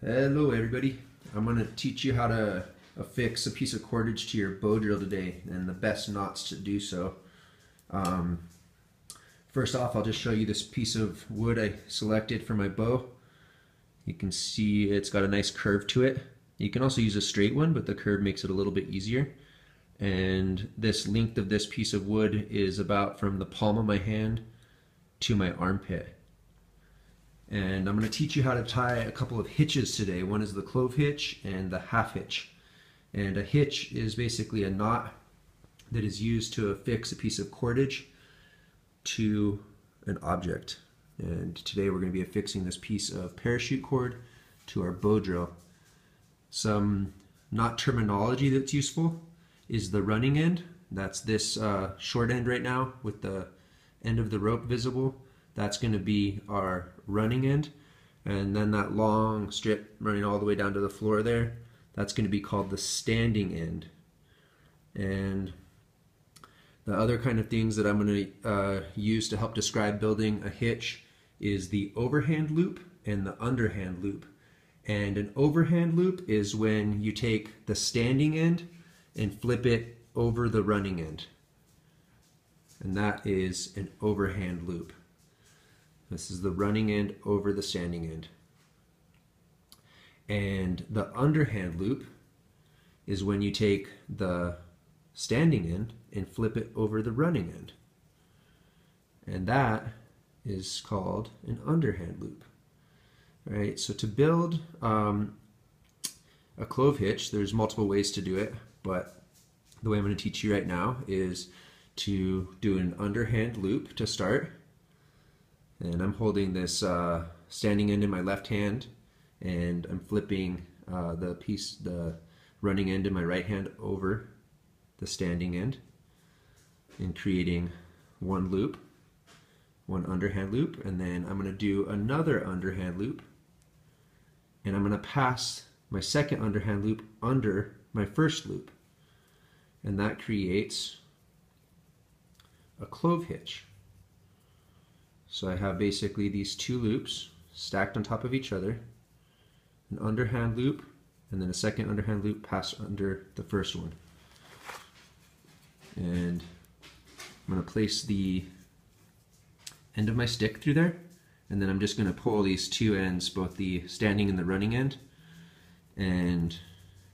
Hello everybody. I'm going to teach you how to affix a piece of cordage to your bow drill today and the best knots to do so. Um, first off I'll just show you this piece of wood I selected for my bow. You can see it's got a nice curve to it. You can also use a straight one but the curve makes it a little bit easier. And this length of this piece of wood is about from the palm of my hand to my armpit and I'm going to teach you how to tie a couple of hitches today. One is the clove hitch and the half hitch. And a hitch is basically a knot that is used to affix a piece of cordage to an object. And today we're going to be affixing this piece of parachute cord to our bow drill. Some knot terminology that's useful is the running end. That's this uh, short end right now with the end of the rope visible that's going to be our running end. And then that long strip running all the way down to the floor there, that's going to be called the standing end. And the other kind of things that I'm going to uh, use to help describe building a hitch is the overhand loop and the underhand loop. And an overhand loop is when you take the standing end and flip it over the running end. And that is an overhand loop. This is the running end over the standing end. And the underhand loop is when you take the standing end and flip it over the running end. And that is called an underhand loop. All right, so to build um, a clove hitch, there's multiple ways to do it, but the way I'm going to teach you right now is to do an underhand loop to start and I'm holding this uh, standing end in my left hand and I'm flipping uh, the piece, the running end in my right hand over the standing end and creating one loop, one underhand loop, and then I'm going to do another underhand loop and I'm going to pass my second underhand loop under my first loop and that creates a clove hitch. So I have basically these two loops stacked on top of each other, an underhand loop, and then a second underhand loop passed under the first one. And I'm going to place the end of my stick through there, and then I'm just going to pull these two ends, both the standing and the running end, and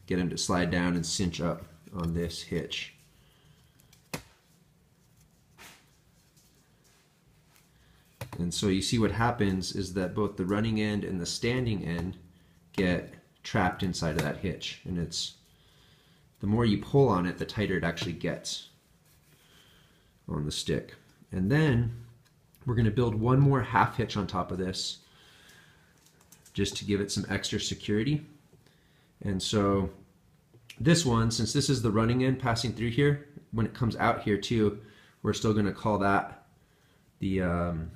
get them to slide down and cinch up on this hitch. And so you see what happens is that both the running end and the standing end get trapped inside of that hitch. And it's the more you pull on it, the tighter it actually gets on the stick. And then we're going to build one more half hitch on top of this just to give it some extra security. And so this one, since this is the running end passing through here, when it comes out here too, we're still going to call that the um,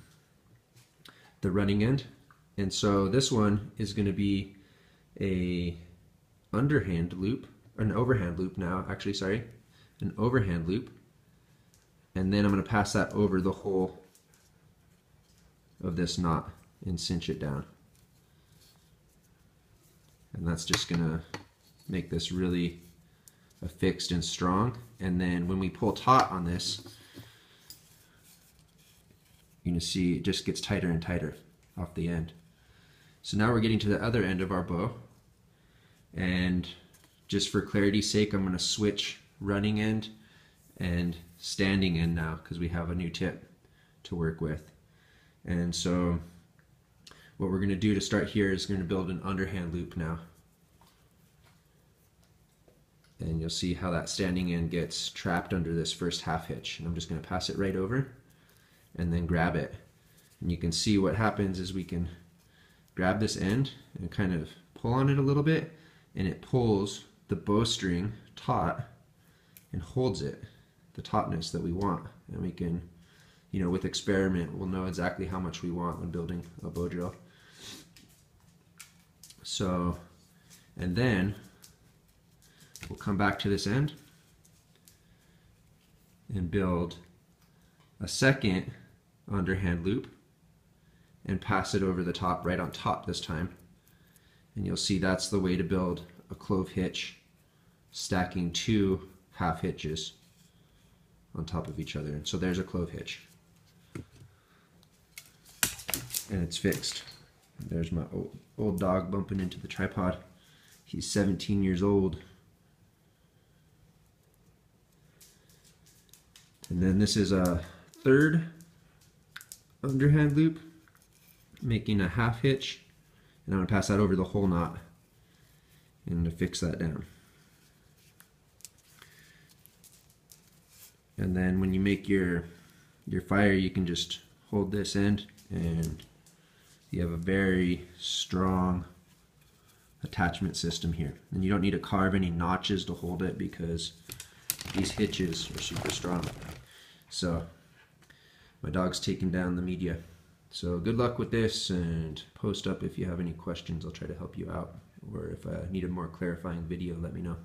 the running end. And so this one is going to be a underhand loop, an overhand loop now, actually, sorry, an overhand loop. And then I'm going to pass that over the whole of this knot and cinch it down. And that's just going to make this really affixed and strong. And then when we pull taut on this, you can see it just gets tighter and tighter off the end. So now we're getting to the other end of our bow. And just for clarity's sake, I'm going to switch running end and standing end now because we have a new tip to work with. And so what we're going to do to start here is going to build an underhand loop now. And you'll see how that standing end gets trapped under this first half hitch. And I'm just going to pass it right over and then grab it. And you can see what happens is we can grab this end and kind of pull on it a little bit and it pulls the bowstring taut and holds it, the tautness that we want. And we can, you know, with experiment, we'll know exactly how much we want when building a bow drill. So, and then we'll come back to this end and build a second underhand loop and pass it over the top right on top this time And you'll see that's the way to build a clove hitch, stacking two half hitches on top of each other. And so there's a clove hitch. And it's fixed. There's my old, old dog bumping into the tripod. He's 17 years old. And then this is a third underhand loop, making a half hitch. And I'm gonna pass that over the whole knot and to fix that down. And then when you make your your fire, you can just hold this end and you have a very strong attachment system here. And you don't need to carve any notches to hold it because these hitches are super strong. So my dog's taking down the media. So good luck with this and post up if you have any questions. I'll try to help you out. Or if I need a more clarifying video, let me know.